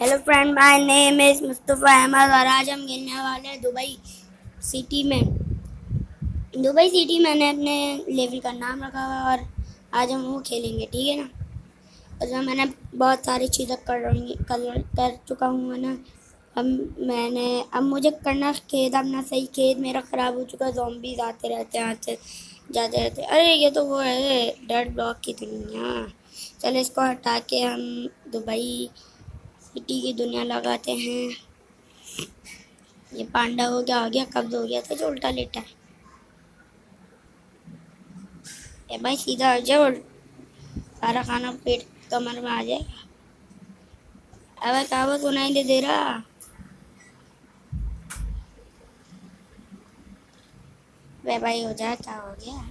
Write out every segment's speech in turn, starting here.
Hello friend my name is Mustafa Ahmed और आज हम खेलने वाले हैं दुबई सिटी में। दुबई सिटी मैंने अपने लेवल का नाम रखा हुआ और आज हम वो खेलेंगे, ठीक है ना? उसमें मैंने बहुत सारी चीज़ें कर रही कर कर चुका हूँ ना? अब मैंने, अब मुझे करना खेत अपना सही खेत मेरा ख़राब हो चुका जॉम्बीज आते रहते हैं, आते, जाते रहते अरे, ये तो वो है डेड ब्लॉक की दुनिया। चलो इसको हटा के हम दुबई सिटी की दुनिया लगाते हैं। ये पांडा हो गया हो गया, कब्ज हो गया था जो उल्टा लेटा है। ये भाई, सीधा आ जाओ सारा खाना पेट कमर में आ जाएगा। अब कहा सुनाई दे दे रहा? वे भाई, हो जाता हो गया?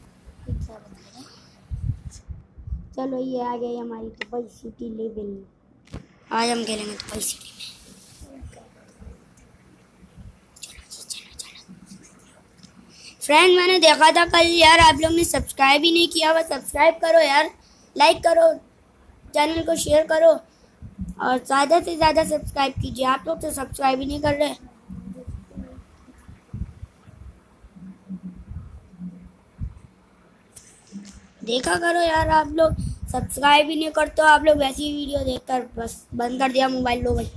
चलो, ये आ गई हमारी दुबई सिटी लेवल आज हम खेलेंगे तो कोई सीढ़ी में। फ्रेंड मैंने देखा था कल यार, आप लोग ने सब्सक्राइब ही नहीं किया हुआ सब्सक्राइब करो यार लाइक करो चैनल को शेयर करो और ज़्यादा से ज़्यादा सब्सक्राइब कीजिए। आप लोग तो सब्सक्राइब ही नहीं कर रहे। देखा करो यार आप लोग। सब्सक्राइब ही नहीं करते आप लोग वैसी वीडियो देखकर बस बंद कर दिया मोबाइल लो भाई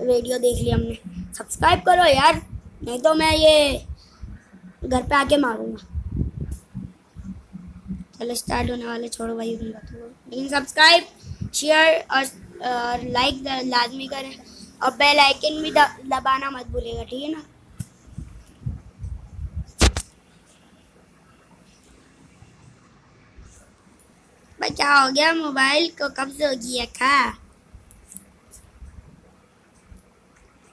वीडियो देख लिया हमने। सब्सक्राइब करो यार नहीं तो मैं ये घर पे आके मारूँगा। चलो स्टार्ट होने वाले छोड़ो भाई उनका तो लेकिन सब्सक्राइब शेयर और, और लाइक लाजमी करें। और बेल आइकन भी दबाना मत भूलेगा ठीक है ना? भाई क्या हो गया? मोबाइल को कब्ज हो गया था।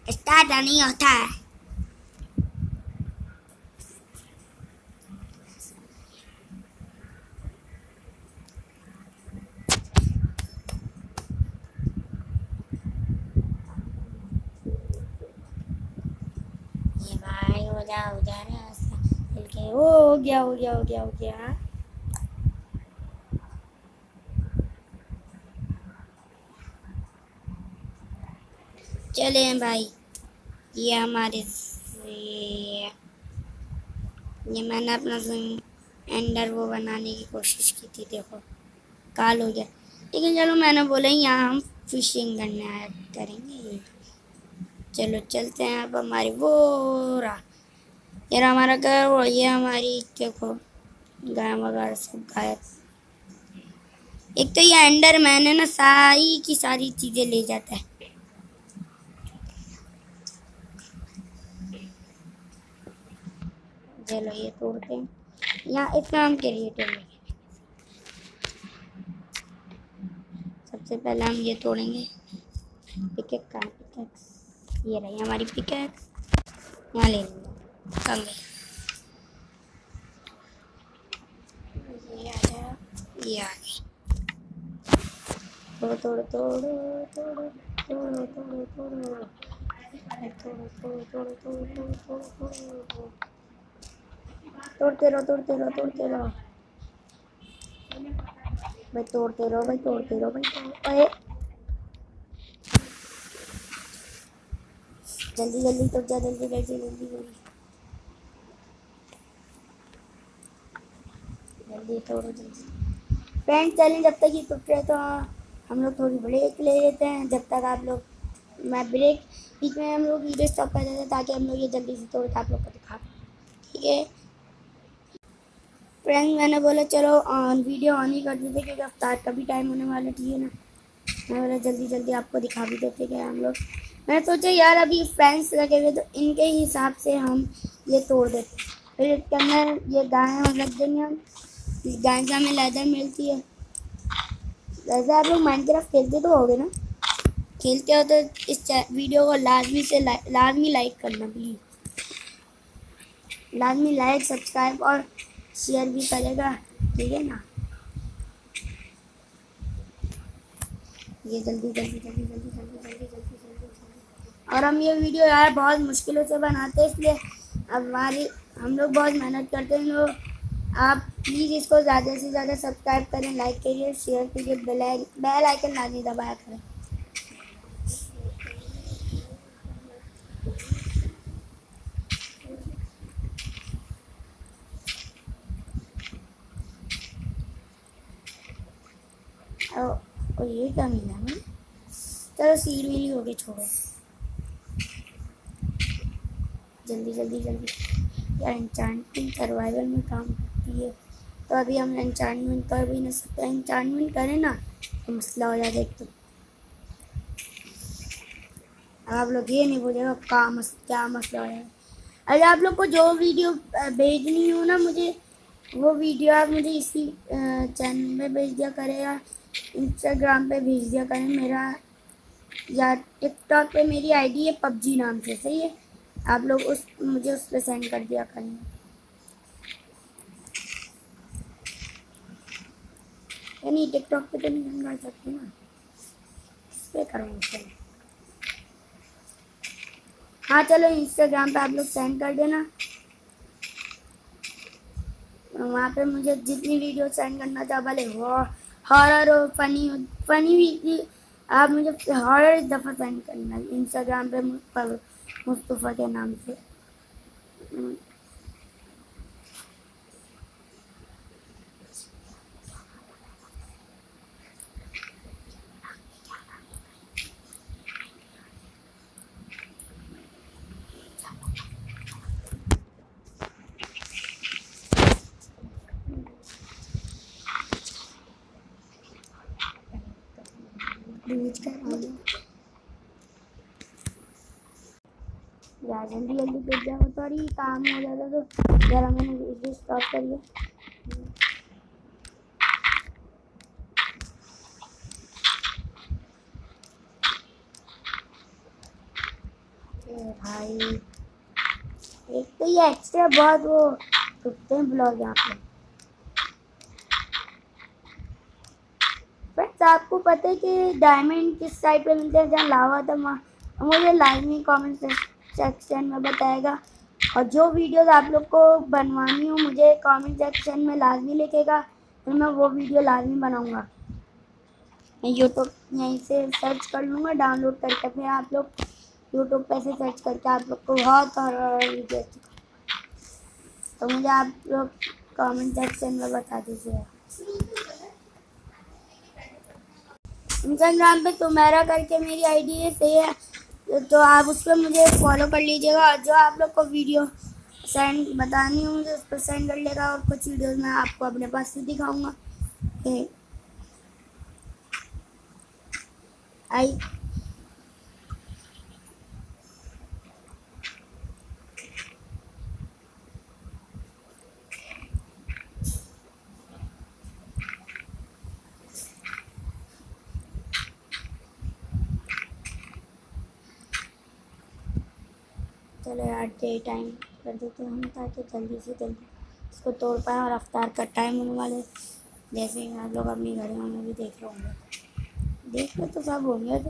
स्टार्ट नहीं होता है। भाई है हो गया हो गया हो गया हो गया। चले भाई। ये हमारे ये मैंने अपना एंडर वो बनाने की कोशिश की थी, देखो। काल हो गया। लेकिन चलो, मैंने बोला, यहाँ हम फिशिंग करने आया करेंगे चलो, चलते हैं अब हमारी वो रहा ये हमारा घर और ये हमारी, देखो गाय वगैरह सब गायब। एक तो ये एंडर मैंने ना सारी की सारी चीज़ें ले जाता है। चलो ये तोड़ते हैं यहाँ इसमें हम क्रिएटिव सबसे पहले हम ये तोड़ेंगे पिकेक का पिकेक्स ये रही हमारी पिकेक्स यहाँ ले लेंगे कंगे ये आ ये आ तोड़ो तोड़ो तोड़ो तोड़ो तोड़ो तोड़ो तोड़ो तोड़ो तोड़ो तोड़ो तोड़ो तोड़ो तोड़ो तोड़ते रहो तोड़ते रहो तोड़ते रहो। भाई तोड़ते रहो, भाई तोड़ते रहो, भाई जल्दी जल्दी तो जा, जल्दी जल्दी जल्दी जल्दी। जल्दी तोड़ो, जल्दी। फ्रेंड चलें जब तक ये टूट रहे तो हम लोग थोड़ी ब्रेक ले लेते हैं। जब तक आप लोग, मैं ब्रेक बीच में हम लोग वीडियो स्टॉप कर देते हैं, ताकि हम लोग ये जल्दी से तोड़ के आप लोग को दिखा ठीक है? फ्रेंड मैंने बोला, चलो ऑन वीडियो ऑन ही कर देते क्योंकि अफ्तार का भी टाइम होने वाला ठीक है ना? मैं बोला, जल्दी जल्दी आपको दिखा भी देते क्या हम लोग. मैंने सोचा, यार, अभी फ्रेंड्स लगे हुए तो इनके हिसाब से हम ये तोड़ देते फिर इसके अंदर ये गाय रख देंगे हम। गाय से हमें लेदर मिलती है। वैसे आप लोग माइंड क्राफ्ट खेलते तो हो ना? खेलते हो तो इस वीडियो को लाजमी से लाजमी लाइक करना प्लीज़ लाजमी लाइक सब्सक्राइब और शेयर भी करेगा, ठीक है ना? ये जल्दी जल्दी जल्दी जल्दी जल्दी जल्दी जल्दी जल्दी और हम ये वीडियो यार बहुत मुश्किलों से बनाते हैं, इसलिए हमारी, हम लोग बहुत मेहनत करते हैं लोग आप प्लीज़ इसको ज़्यादा से ज़्यादा सब्सक्राइब करें लाइक करिए शेयर कीजिए बेल बेल आइकन लाजमी दबाया करें। ये क्या मिला मुझे चलो सीड मिली होगी छोड़ो। जल्दी जल्दी जल्दी। यार इंचांटमेंट सर्वाइवल में काम करती है। तो अभी हम इंचांटमेंट कर भी नहीं सकते। इंचांटमेंट करें ना तो मसला हो जाएगा एक तो। आप लोग ये नहीं बोलेगा क्या मस, क्या मसला हो जाएगा अरे आप लोग को जो वीडियो भेजनी हो ना मुझे, वो वीडियो आप मुझे इसी चैनल में भेज दिया करें या इंस्टाग्राम पे भेज दिया करें, मेरा या टिकटॉक पे मेरी आईडी है पबजी नाम से, सही है? आप लोग उस, मुझे उस पर सेंड कर दिया करें। यानी टिकटॉक पे तो नहीं हम कर सकते ना। इस पर करूँगा हाँ चलो इंस्टाग्राम पे आप लोग सेंड कर देना। वहाँ पे मुझे जितनी वीडियो सेंड करना था भले वो हॉरर और फनी फनी भी आप मुझे हॉरर एक दफ़ा सेंड करना इंस्टाग्राम पर मुस्तफ़ा के नाम से। जल्दी जल्दी भेज जाओ थोड़ी काम हो जाता तो जरा मैंने वीडियो स्टॉप करिए। भाई, एक तो ये एक्स्ट्रा बहुत वो टूटते हैं ब्लॉग यहाँ पे फ्रेंड्स आपको पता है कि डायमंड किस साइड पे मिलते हैं? जहाँ लावा था, वहाँ। मुझे लाइव में कमेंट सेक्शन में बताएगा। और जो वीडियोस आप लोग को बनवानी हो, मुझे कमेंट सेक्शन में लाजमी लिखेगा। फिर मैं वो वीडियो लाजमी बनाऊँगा। यूट्यूब यहीं से सर्च कर लूँगा डाउनलोड करके फिर आप लोग यूट्यूब पर से सर्च करके आप लोग को बहुत और वीडियो तो मुझे आप लोग कमेंट सेक्शन में बता दीजिएगा। इंस्टाग्राम पे तुम्हारा करके मेरी आईडी है, सही है। तो आप उस पर मुझे फॉलो कर लीजिएगा और जो आप लोग को वीडियो सेंड बतानी हो, मुझे उस पर सेंड कर लेगा और कुछ वीडियोस मैं आपको अपने पास से दिखाऊँगा। आई चलो यार डे टाइम कर देते हम ताकि जल्दी से जल्दी इसको तोड़ पाए और अफ्तार का टाइम होने वाले जैसे ही आप लोग अपने घरों में भी देख रहे होंगे। देख रहे तो सब होंगे। तो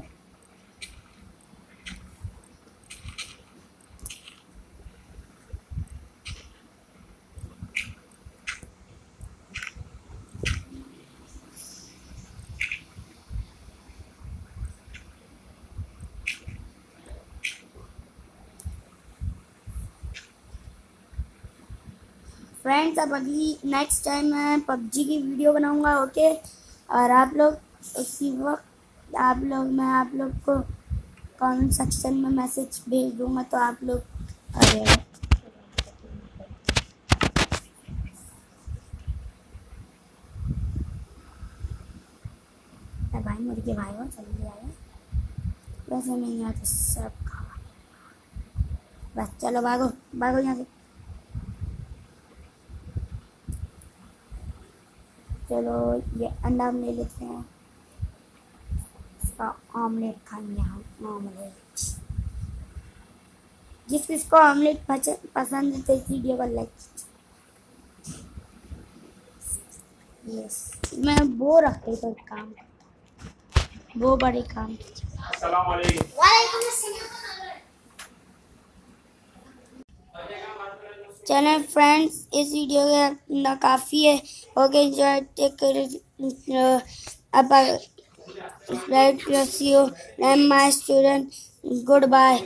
फ्रेंड्स अब अगली नेक्स्ट टाइम मैं पबजी की वीडियो बनाऊँगा ओके और आप लोग उसी वक्त, आप लोग, मैं आप लोग को कमेंट सेक्शन में मैसेज भेज दूँगा तो आप लोग अरे भाई मुर्गे भाई हो जल्दी आए वैसे नहीं आता सब खा बस, चलो भागो भागो यहाँ से। चलो ये अंडा हम ले लेते हैं। इसका ऑमलेट खाएँगे हम ऑमलेट जिस किसको ऑमलेट पसंद है तो इस वीडियो को लाइक यस मैं वो रख रही तो काम वो बड़े काम वालेकुम अस्सलाम। चले फ्रेंड्स, इस वीडियो के ना काफ़ी है। ओके एंजॉय टेक अब माय स्टूडेंट गुड बाय